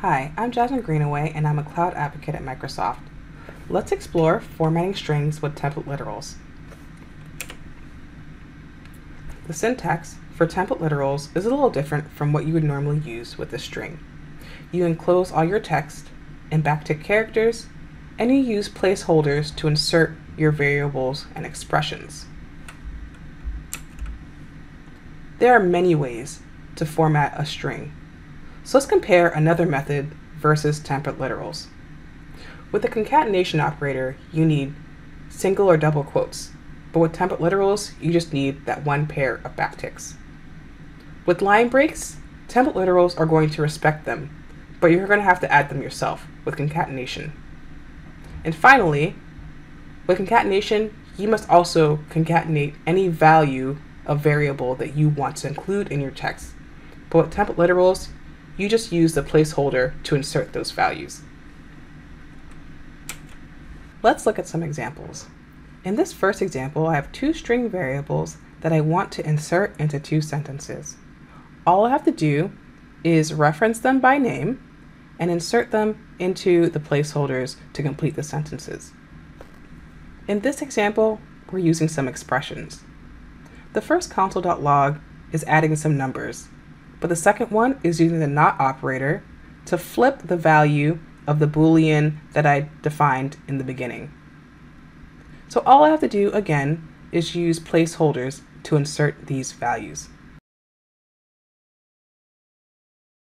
Hi, I'm Jasmine Greenaway and I'm a cloud advocate at Microsoft. Let's explore formatting strings with template literals. The syntax for template literals is a little different from what you would normally use with a string. You enclose all your text in backtick characters and you use placeholders to insert your variables and expressions. There are many ways to format a string. So let's compare another method versus template literals. With the concatenation operator, you need single or double quotes, but with template literals, you just need that one pair of backticks. With line breaks, template literals are going to respect them, but you're going to have to add them yourself with concatenation. And finally, with concatenation, you must also concatenate any value of variable that you want to include in your text. But with template literals, you just use the placeholder to insert those values. Let's look at some examples. In this first example, I have two string variables that I want to insert into two sentences. All I have to do is reference them by name and insert them into the placeholders to complete the sentences. In this example, we're using some expressions. The first console.log is adding some numbers, but the second one is using the not operator to flip the value of the boolean that I defined in the beginning. So all I have to do again is use placeholders to insert these values.